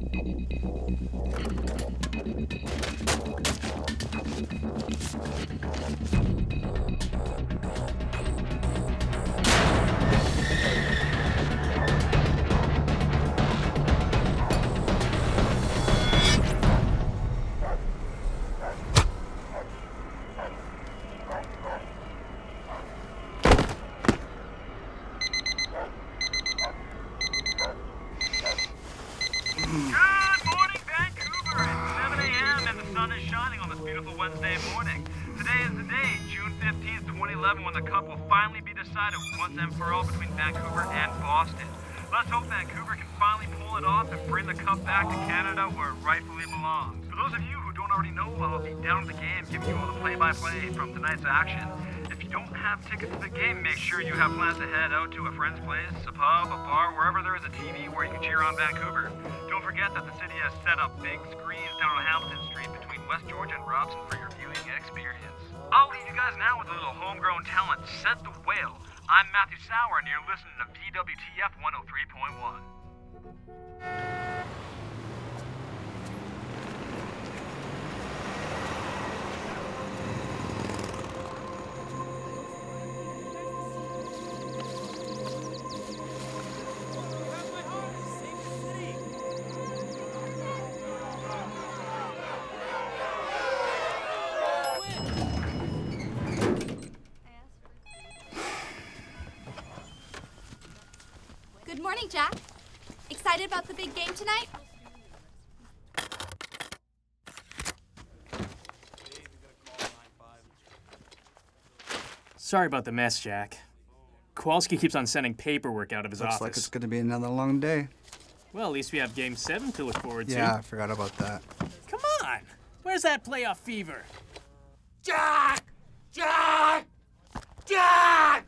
Good morning, Vancouver! It's 7 a.m. and the sun is shining on this beautiful Wednesday morning. Today is the day, June 15th, 2011, when the cup will finally be decided once and for all between Vancouver and Boston. Let's hope Vancouver can finally pull it off and bring the cup back to Canada where it rightfully belongs. For those of you who don't already know, I'll be down at the game giving you all the play-by-play from tonight's action. If you don't have tickets to the game, make sure you have plans to head out to a friend's place, a pub, a bar, wherever there is a TV where you can cheer on Vancouver. Don't forget that the city has set up big screens down on Hamilton Street West Georgia and Robson for your viewing experience. I'll leave you guys now with a little homegrown talent, Said the Whale. I'm Matthew Sauer, and you're listening to VWTF 103.1. Good morning, Jack. Excited about the big game tonight? Sorry about the mess, Jack. Kowalski keeps on sending paperwork out of his Looks office. Looks like it's going to be another long day. Well, at least we have Game 7 to look forward to. Yeah, I forgot about that. Come on! Where's that playoff fever? Jack! Jack! Jack!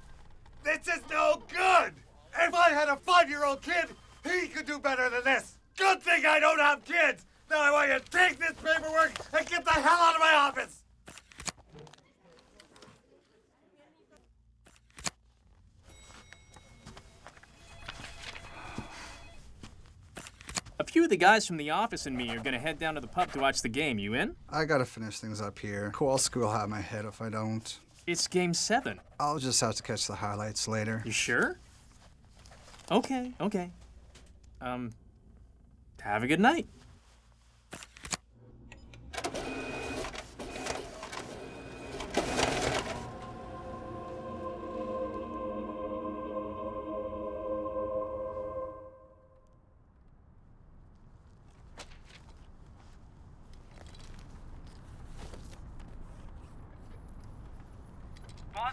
This is no good! If I had a five-year-old kid, he could do better than this. Good thing I don't have kids. Now I want you to take this paperwork and get the hell out of my office. A few of the guys from the office and me are gonna head down to the pub to watch the game. You in? I gotta finish things up here. Kowalski will have my head if I don't. It's Game 7. I'll just have to catch the highlights later. You sure? Okay, okay. Um, have a good night.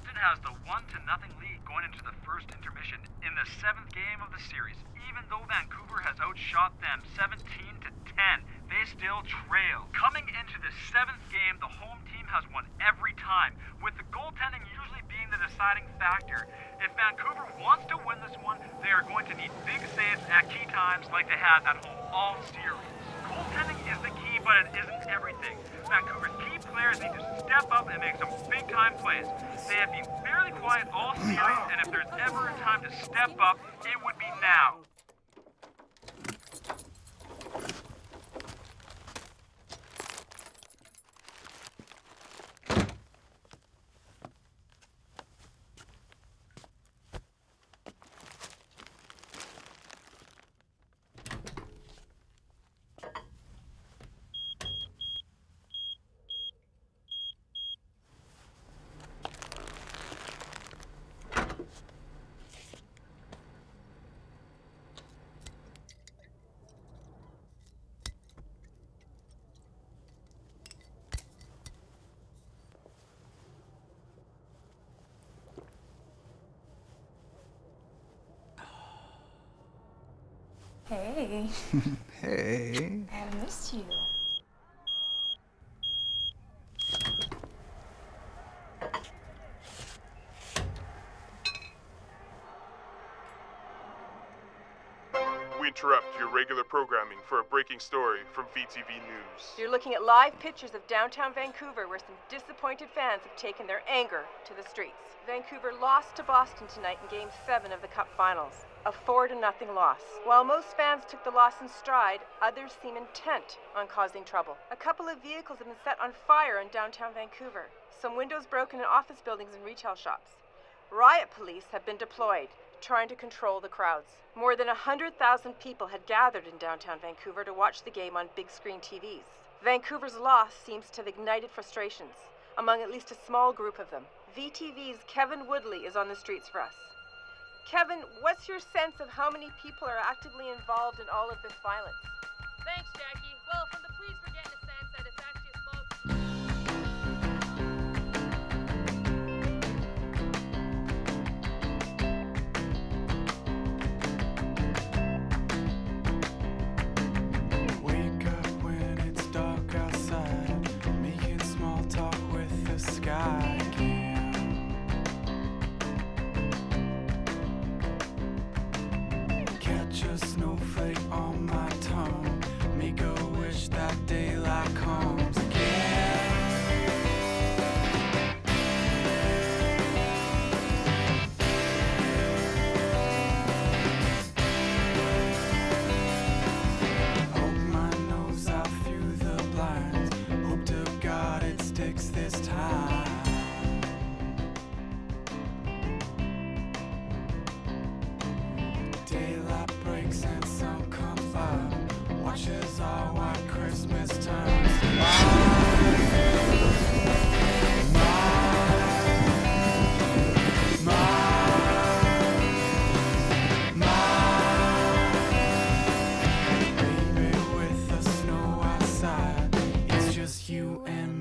Boston has the one to nothing lead going into the first intermission in the seventh game of the series. Even though Vancouver has outshot them 17 to 10, they still trail. Coming into the seventh game, the home team has won every time, with the goaltending usually being the deciding factor. If Vancouver wants to win this one, they are going to need big saves at key times like they had at home all series. Goaltending is the key, but it isn't everything. Vancouver's key players need to step up and make some time plays. They have been fairly quiet all series, and if there's ever a time to step up, it would be now. Hey, Hey. I missed you. We interrupt your regular programming for a breaking story from VTV News. You're looking at live pictures of downtown Vancouver where some disappointed fans have taken their anger to the streets. Vancouver lost to Boston tonight in Game 7 of the Cup Finals. a 4 to nothing loss. While most fans took the loss in stride, others seem intent on causing trouble. A couple of vehicles have been set on fire in downtown Vancouver. Some windows broken in office buildings and retail shops. Riot police have been deployed, trying to control the crowds. More than 100,000 people had gathered in downtown Vancouver to watch the game on big screen TVs. Vancouver's loss seems to have ignited frustrations among at least a small group of them. VTV's Kevin Woodley is on the streets for us. Kevin, what's your sense of how many people are actively involved in all of this violence? Thanks, Jackie. Well, from the police, we're getting a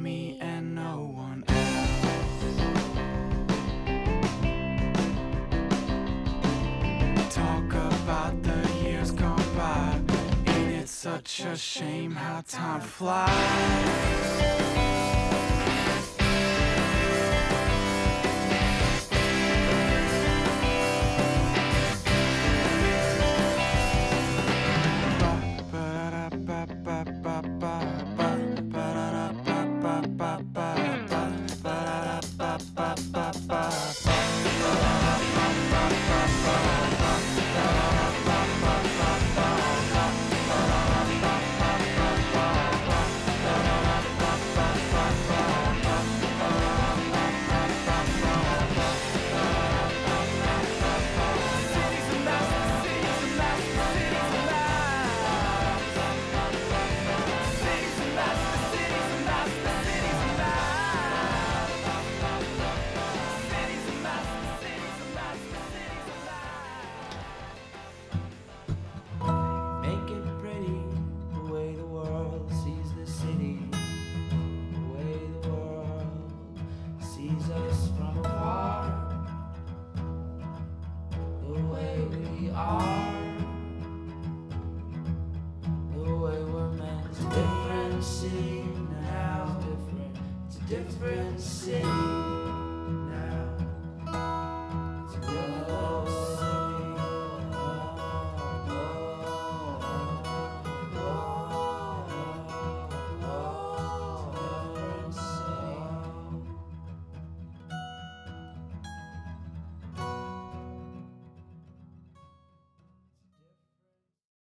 me and no one else. Talk about the years gone by. Ain't it such a shame how time flies? The way we're meant. It's different city now, different. A different city.